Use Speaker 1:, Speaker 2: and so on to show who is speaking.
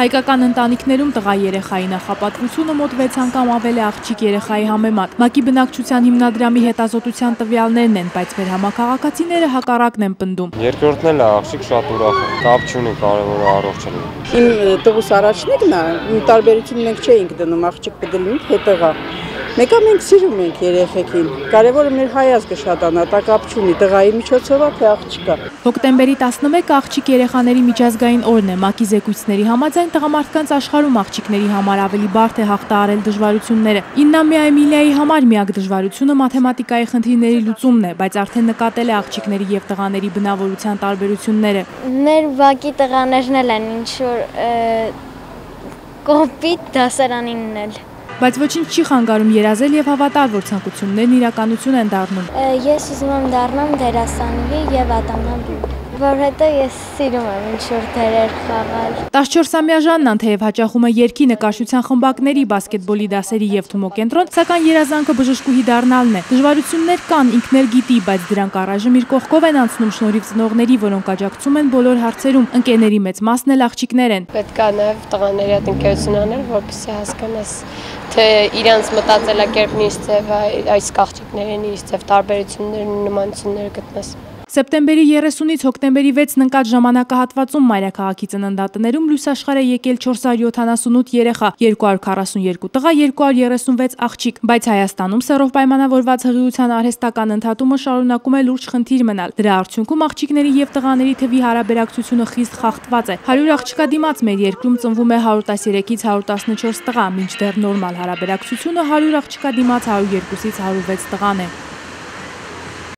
Speaker 1: Հայկական ընտանիքներում տղա երեխայի նախապատվությունը մոտ 6 անգամ ավել է աղջիկ երեխայի համեմատ։ ՄԱԿ-ի բնակչության հիմնադրամի հետազոտության տվյալներն են, բայց մեր համակարգացիները հակառակն են պնդում։
Speaker 2: Երկրորդն էլ է աղջիկ շատ ուրախ կապ չունի, կարևորը առողջ լինի։
Speaker 3: Իմ տղուս առաջնիկն է, տարբերություն մենք չէինք դնում, աղջիկ կդնենք հետեղա։ Մեկը մենք սիրում ենք երեխեքին։ Կարևորը մեր հայազգը շատանա, դա կապ չունի տղայի միջոցով թե աղջիկա։
Speaker 1: Հոկտեմբերի 11-ը աղջիկ երեխաների միջազգային օրն է։ ՄԱԿ-ի զեկույցների համաձայն տղամարդկանց աշխարհում աղջիկների համար ավելի բարդ է հաղթահարել դժվարությունները։ Իննամիա Էմիլիայի համար միակ դժվարությունը մաթեմատիկայի խնդիրների լուծումն է, բայց արդեն նկատել է աղջիկների եւ տղաների բնավորության տարբերությունները։
Speaker 4: Մեր ΒԱԿ-ի տղաներն էլ են ինչ որ կոպիտ դասարանինն էլ
Speaker 1: բայց ոչինչ չի խանգարում երազել եւ հավատալ, որ ցանկություններն իրականություն են դառնում։
Speaker 4: Ես ուզում եմ դառնամ դերասանուհի եւ ատամնաբույր որ հետո ես սիրում եմ ինչ-որ դերեր խաղալ։
Speaker 1: 14-ամյա Ժաննան թեև հաճախում է երկի նկարչության խմբակների, բասկետբոլի դասերի եւ թումոկենտրոն, սակայն երազանքը բժշկուհի դառնալն է։ Դժվարություններ կան, ինքն էլ գիտի, բայց դրանք առայժմ իր կողքով են անցնում շնորհիվ ծնողների, որոնք աջակցում են բոլոր հարցերում։ Ընկերների մեծ մասն էլ աղջիկներ են։
Speaker 5: Պետք է նաեւ տղաների հետ ընկերություն անել, որպեսզի հասկանաս թե իրանց մտածելակերպն ինչ ձև է, այս աղջիկներին ինչ ձև տարբերություններն ու նմանությունները գտնես։
Speaker 1: Սեպտեմբերի 30-ից հոկտեմբերի 6-ն ընկած ժամանակահատվածում մայրաքաղաքի ծննդատներում լույս աշխարհ է եկել 478 երեխա, 242 տղա, 236 աղջիկ, բայց Հայաստանում սերով պայմանավորված հղիության արհեստական ընդհատումը շարունակում է լուրջ խնդիր մնալ։ Դրա արդյունքում աղջիկների եւ տղաների թվի հարաբերակցությունը խիստ խախտված է։ 100 աղջկա դիմաց մեր երկրում ծնվում է 113-ից 114 տղա, մինչդեռ նորմալ հարաբերակցությունը 100 աղջկա դիմաց 102-ից 106 տղան է։